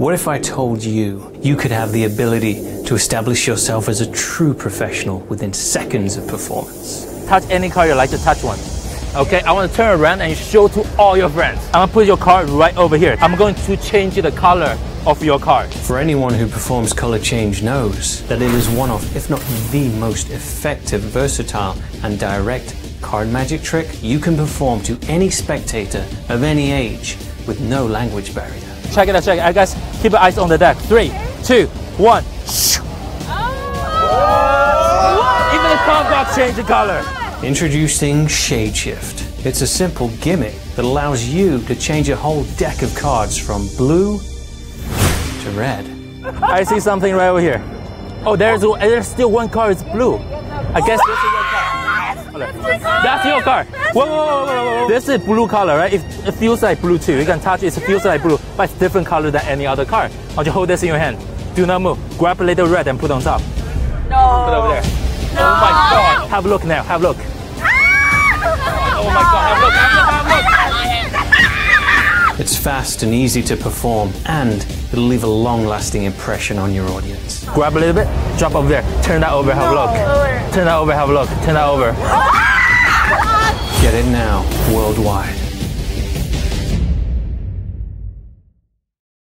What if I told you you could have the ability to establish yourself as a true professional within seconds of performance? Touch any car you like to touch one. Okay, I want to turn around and show to all your friends. I'm gonna put your car right over here. I'm going to change the color of your car. For anyone who performs color change knows that it is one of, if not the most effective, versatile, and direct card magic trick you can perform to any spectator of any age with no language barrier. Check it out, check it out. Guys, keep your eyes on the deck. Three, two, one. Oh! Even the car got changed the color. Introducing Shade Shift. It's a simple gimmick that allows you to change a whole deck of cards from blue to red. I see something right over here. Oh, there's there's still one card, It's blue. I guess this is car. That's your car. Whoa, whoa, whoa, whoa, whoa. This is blue color, right? It, it feels like blue too. You can touch it. It feels like blue, but it's different color than any other car. I want you hold this in your hand. Do not move. Grab a little red and put on top. No. Put over there. Oh my God. Have a look now. Have a look. Oh my God. Have a look. Have a look. Have a look. It's fast and easy to perform, and it'll leave a long lasting impression on your audience. Grab a little bit. Drop over there. Turn that over. Have a look. Turn that over. Have a look. Turn that over. Oh. Get it now, worldwide.